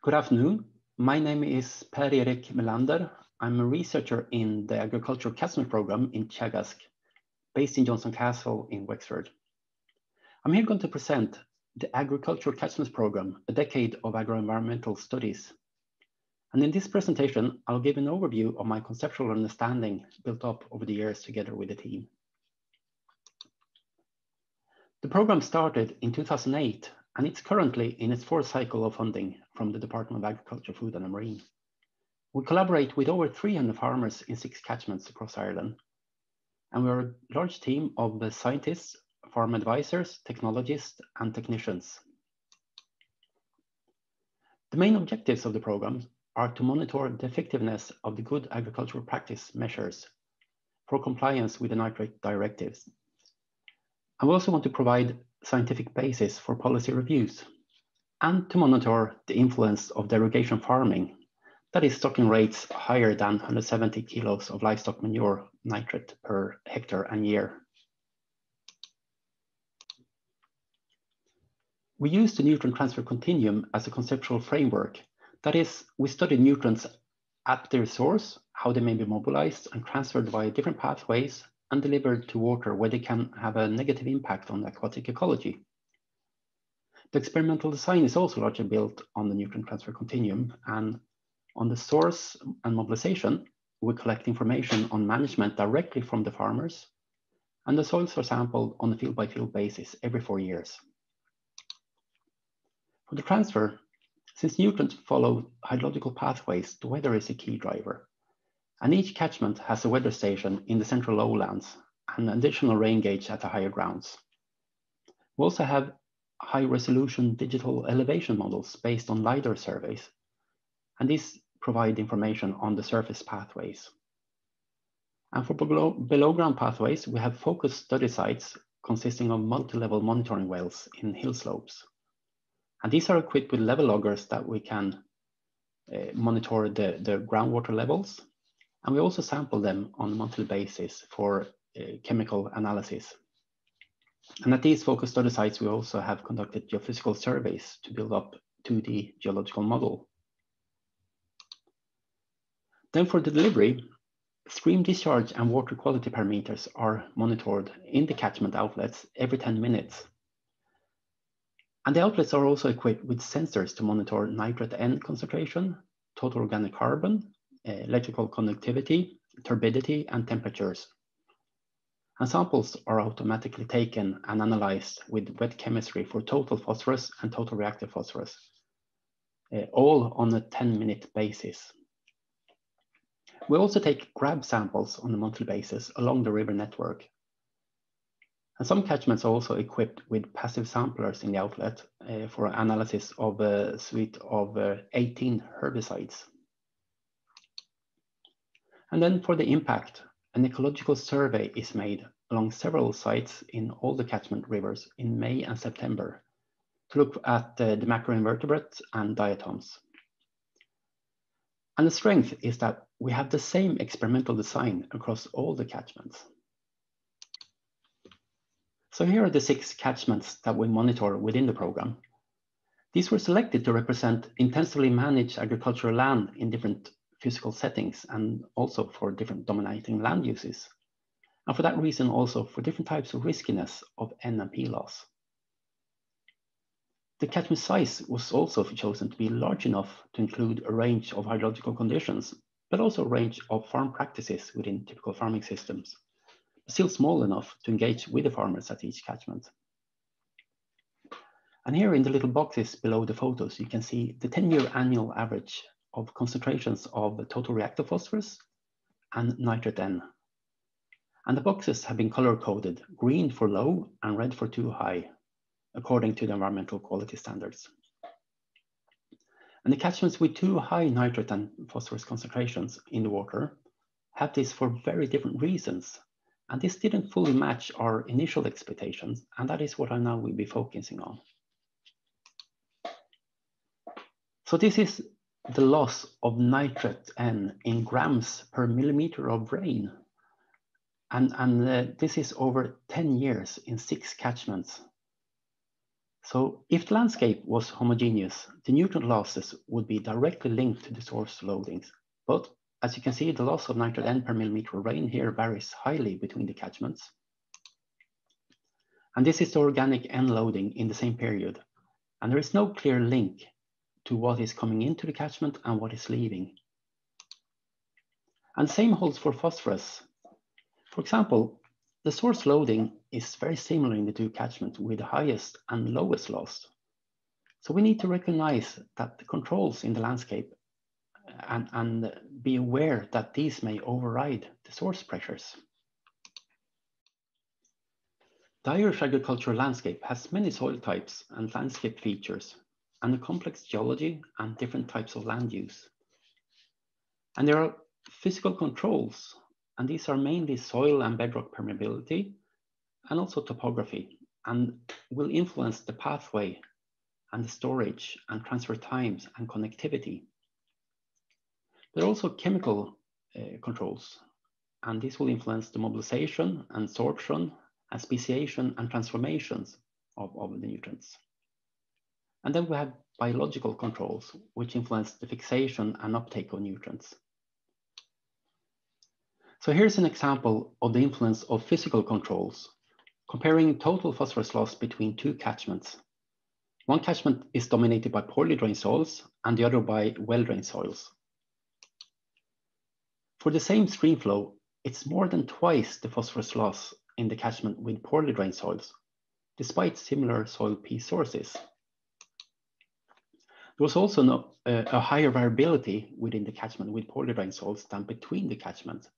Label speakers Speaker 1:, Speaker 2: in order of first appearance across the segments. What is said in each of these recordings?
Speaker 1: Good afternoon. My name is Per-Erik Mellander. I'm a researcher in the Agricultural Catchment Program in Teagasc, based in Johnstown Castle in Wexford. I'm here going to present the Agricultural Catchments Program, a decade of agro-environmental studies. And in this presentation, I'll give an overview of my conceptual understanding built up over the years together with the team. The program started in 2008, and it's currently in its fourth cycle of funding from the Department of Agriculture, Food and Marine. We collaborate with over 300 farmers in six catchments across Ireland. And we're a large team of scientists, farm advisors, technologists, and technicians. The main objectives of the program are to monitor the effectiveness of the good agricultural practice measures for compliance with the nitrate directives. And we also want to provide scientific basis for policy reviews and to monitor the influence of derogation farming that is stocking rates higher than 170 kilos of livestock manure nitrate per hectare and year. We use the nutrient transfer continuum as a conceptual framework. That is, we study nutrients at their source, how they may be mobilized and transferred via different pathways and delivered to water where they can have a negative impact on aquatic ecology. The experimental design is also largely built on the nutrient transfer continuum and on the source and mobilization, we collect information on management directly from the farmers, and the soils are sampled on a field by field basis every four years. For the transfer, since nutrients follow hydrological pathways, the weather is a key driver. And each catchment has a weather station in the central lowlands and an additional rain gauge at the higher grounds. We also have high resolution digital elevation models based on LiDAR surveys. And these provide information on the surface pathways. And for below, below ground pathways, we have focused study sites consisting of multi-level monitoring wells in hill slopes. And these are equipped with level loggers that we can uh, monitor the, the groundwater levels. And we also sample them on a monthly basis for uh, chemical analysis. And at these focused study sites, we also have conducted geophysical surveys to build up 2D geological model. Then for the delivery, stream discharge and water quality parameters are monitored in the catchment outlets every 10 minutes. And the outlets are also equipped with sensors to monitor nitrate N concentration, total organic carbon, electrical conductivity, turbidity, and temperatures. And samples are automatically taken and analyzed with wet chemistry for total phosphorus and total reactive phosphorus, uh, all on a 10 minute basis. We also take grab samples on a monthly basis along the river network. And some catchments are also equipped with passive samplers in the outlet uh, for analysis of a suite of uh, 18 herbicides. And then for the impact, an ecological survey is made along several sites in all the catchment rivers in May and September to look at uh, the macroinvertebrates and diatoms. And the strength is that we have the same experimental design across all the catchments. So here are the six catchments that we monitor within the program. These were selected to represent intensively managed agricultural land in different physical settings and also for different dominating land uses. And for that reason, also for different types of riskiness of N and P loss. The catchment size was also chosen to be large enough to include a range of hydrological conditions, but also a range of farm practices within typical farming systems, still small enough to engage with the farmers at each catchment. And here in the little boxes below the photos, you can see the 10-year annual average of concentrations of the total reactive phosphorus and nitrate N. And the boxes have been color coded, green for low and red for too high according to the environmental quality standards. And the catchments with too high nitrate and phosphorus concentrations in the water have this for very different reasons. And this didn't fully match our initial expectations. And that is what I now will be focusing on. So this is the loss of nitrate N in grams per millimeter of rain. And, and uh, this is over 10 years in six catchments So if the landscape was homogeneous, the nutrient losses would be directly linked to the source loadings. But as you can see, the loss of nitrate N per millimeter of rain here varies highly between the catchments. And this is the organic N loading in the same period. And there is no clear link to what is coming into the catchment and what is leaving. And same holds for phosphorus. For example, the source loading is very similar in the two catchments with the highest and lowest loss. So we need to recognize that the controls in the landscape uh, and, and be aware that these may override the source pressures. The Irish agricultural landscape has many soil types and landscape features and a complex geology and different types of land use. And there are physical controls, and these are mainly soil and bedrock permeability and also topography, and will influence the pathway and the storage and transfer times and connectivity. There are also chemical uh, controls, and this will influence the mobilization and sorption and speciation and transformations of, of the nutrients. And then we have biological controls, which influence the fixation and uptake of nutrients. So here's an example of the influence of physical controls, comparing total phosphorus loss between two catchments. One catchment is dominated by poorly drained soils and the other by well-drained soils. For the same stream flow, it's more than twice the phosphorus loss in the catchment with poorly drained soils, despite similar soil P sources. There was also no, uh, a higher variability within the catchment with poorly drained soils than between the catchments.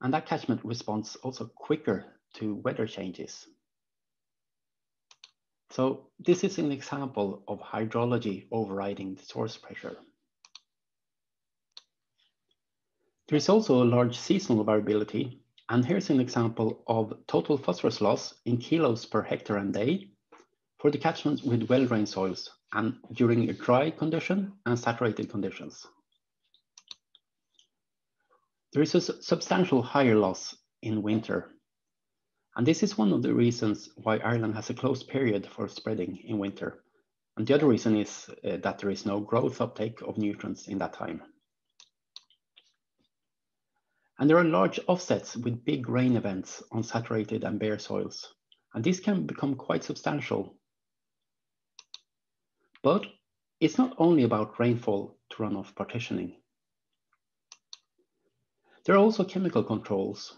Speaker 1: And that catchment responds also quicker to weather changes. So this is an example of hydrology overriding the source pressure. There is also a large seasonal variability and here's an example of total phosphorus loss in kilos per hectare and day for the catchments with well-drained soils and during a dry condition and saturated conditions. There is a substantial higher loss in winter. And this is one of the reasons why Ireland has a closed period for spreading in winter. And the other reason is uh, that there is no growth uptake of nutrients in that time. And there are large offsets with big rain events on saturated and bare soils. And these can become quite substantial. But it's not only about rainfall to runoff partitioning. There are also chemical controls.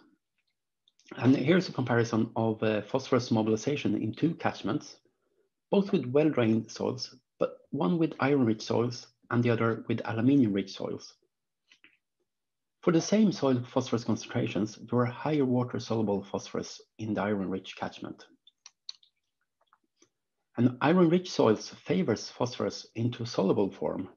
Speaker 1: And here's a comparison of uh, phosphorus mobilization in two catchments, both with well-drained soils, but one with iron-rich soils and the other with aluminium-rich soils. For the same soil phosphorus concentrations, there were higher water-soluble phosphorus in the iron-rich catchment. And iron-rich soils favors phosphorus into soluble form.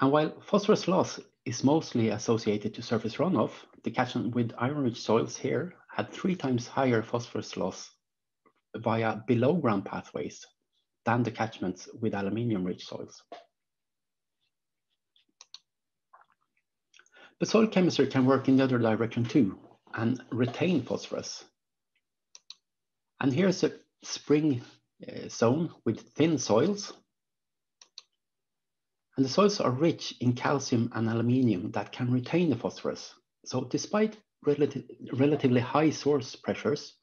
Speaker 1: And while phosphorus loss is mostly associated to surface runoff, the catchment with iron-rich soils here had three times higher phosphorus loss via below ground pathways than the catchments with aluminium-rich soils. But soil chemistry can work in the other direction too and retain phosphorus. And here's a spring uh, zone with thin soils. And the soils are rich in calcium and aluminium that can retain the phosphorus. So despite relative, relatively high source pressures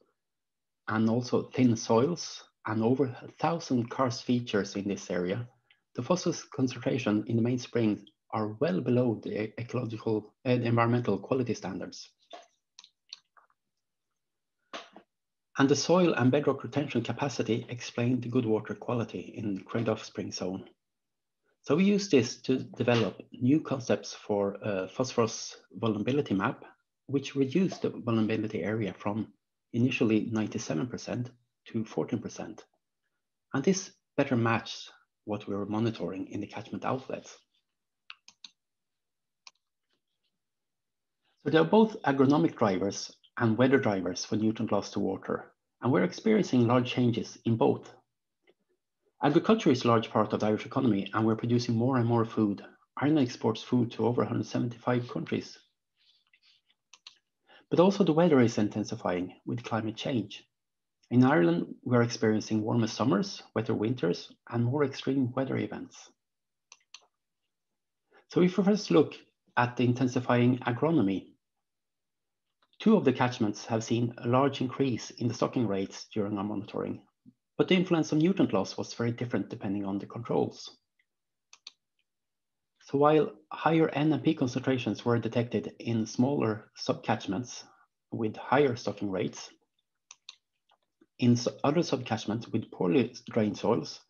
Speaker 1: and also thin soils and over a thousand karst features in this area, the phosphorus concentration in the main springs are well below the ecological and environmental quality standards. And the soil and bedrock retention capacity explain the good water quality in Cregduff Spring Zone. So we use this to develop new concepts for a phosphorus vulnerability map, which reduced the vulnerability area from initially 97% to 14%. And this better matches what we were monitoring in the catchment outlets. So there are both agronomic drivers and weather drivers for nutrient loss to water, and we're experiencing large changes in both. Agriculture is a large part of the Irish economy, and we're producing more and more food. Ireland exports food to over 175 countries. But also the weather is intensifying with climate change. In Ireland, we're experiencing warmer summers, wetter winters, and more extreme weather events. So if we first look at the intensifying agronomy, two of the catchments have seen a large increase in the stocking rates during our monitoring, but the influence of nutrient loss was very different depending on the controls. So while higher N and P concentrations were detected in smaller subcatchments with higher stocking rates, in other subcatchments with poorly drained soils,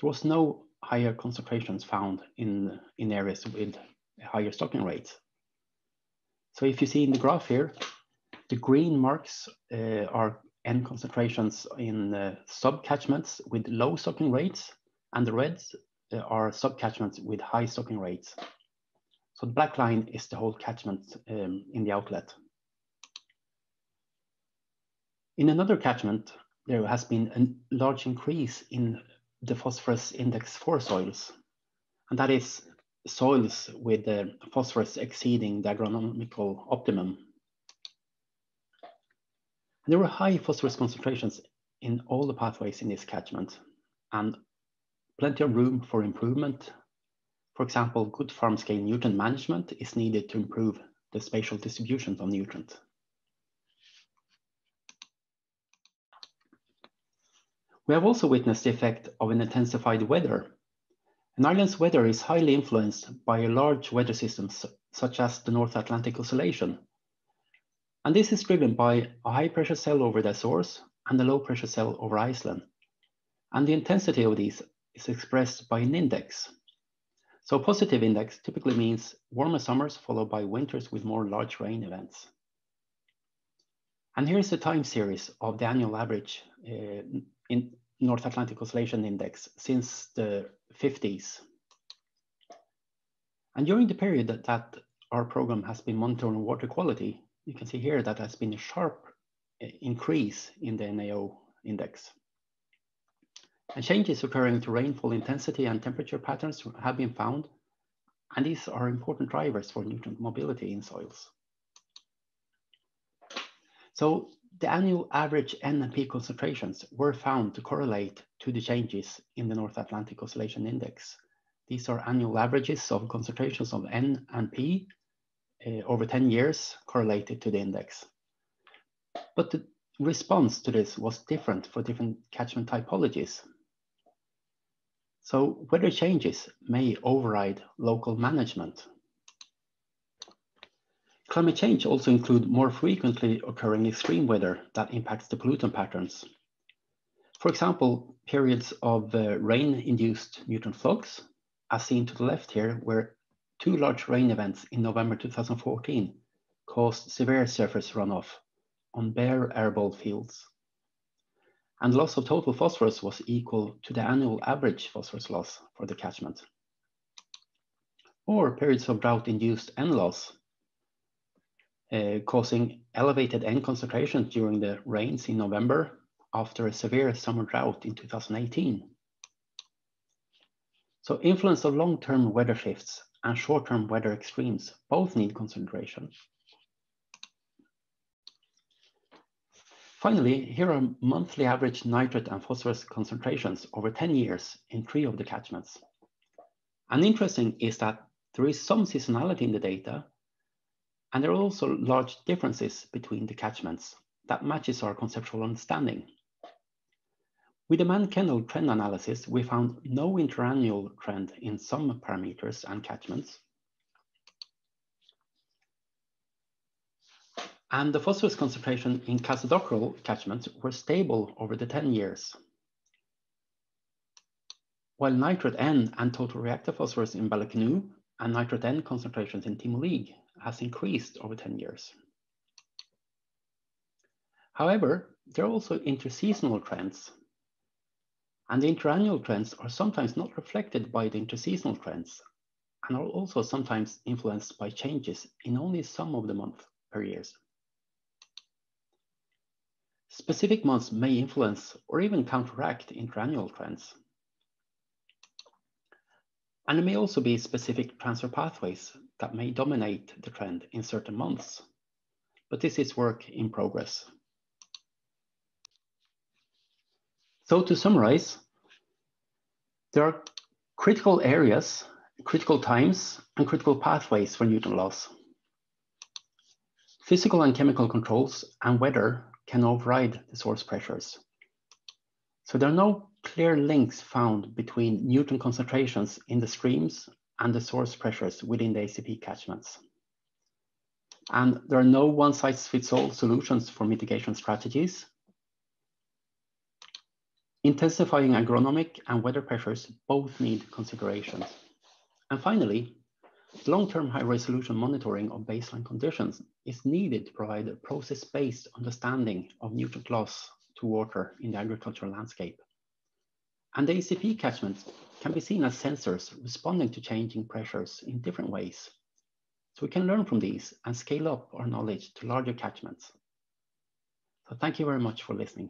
Speaker 1: there was no higher concentrations found in, in areas with higher stocking rates. So if you see in the graph here, the green marks uh, are N concentrations in uh, subcatchments with low stocking rates, and the reds uh, are subcatchments with high stocking rates. So the black line is the whole catchment um, in the outlet. In another catchment, there has been a large increase in the phosphorus index for soils. And that is soils with the phosphorus exceeding the agronomical optimum. There were high phosphorus concentrations in all the pathways in this catchment and plenty of room for improvement. For example, good farm scale nutrient management is needed to improve the spatial distribution of nutrients. We have also witnessed the effect of an intensified weather. And Ireland's weather is highly influenced by large weather systems such as the North Atlantic Oscillation. And this is driven by a high pressure cell over the Azores and a low pressure cell over Iceland. And the intensity of these is expressed by an index. So positive index typically means warmer summers followed by winters with more large rain events. And here's the time series of the annual average uh, in North Atlantic Oscillation Index since the 50s. And during the period that, that our program has been monitoring water quality, you can see here that has been a sharp eh, increase in the NAO index. And changes occurring to rainfall intensity and temperature patterns have been found, and these are important drivers for nutrient mobility in soils. So the annual average N and P concentrations were found to correlate to the changes in the North Atlantic Oscillation Index. These are annual averages of concentrations of N and P uh, over 10 years correlated to the index. But the response to this was different for different catchment typologies. So weather changes may override local management. Climate change also includes more frequently occurring extreme weather that impacts the pollutant patterns. For example, periods of uh, rain-induced nutrient flux, as seen to the left here, where two large rain events in November 2014 caused severe surface runoff on bare arable fields. And loss of total phosphorus was equal to the annual average phosphorus loss for the catchment. Or periods of drought-induced N loss uh, causing elevated N concentrations during the rains in November after a severe summer drought in 2018. So influence of long-term weather shifts and short-term weather extremes both need consideration. Finally, here are monthly average nitrate and phosphorus concentrations over 10 years in three of the catchments. And interesting is that there is some seasonality in the data, and there are also large differences between the catchments that matches our conceptual understanding. With the Mann-Kendall trend analysis, we found no interannual trend in some parameters and catchments. And the phosphorus concentration in Castledockrell catchments were stable over the 10 years. While nitrate N and total reactive phosphorus in Ballycanew and nitrate N concentrations in Timoleague has increased over 10 years. However, there are also interseasonal trends. And the interannual trends are sometimes not reflected by the interseasonal trends and are also sometimes influenced by changes in only some of the months per. Specific months may influence or even counteract interannual trends. And there may also be specific transfer pathways that may dominate the trend in certain months. But this is work in progress. So to summarize, there are critical areas, critical times, and critical pathways for nutrient loss. Physical and chemical controls and weather can override the source pressures. So there are no clear links found between nutrient concentrations in the streams and the source pressures within the ACP catchments. And there are no one size fits all solutions for mitigation strategies. Intensifying agronomic and weather pressures both need considerations. And finally, long-term high resolution monitoring of baseline conditions is needed to provide a process-based understanding of nutrient loss to water in the agricultural landscape. And the ACP catchments can be seen as sensors responding to changing pressures in different ways. So we can learn from these and scale up our knowledge to larger catchments. So thank you very much for listening.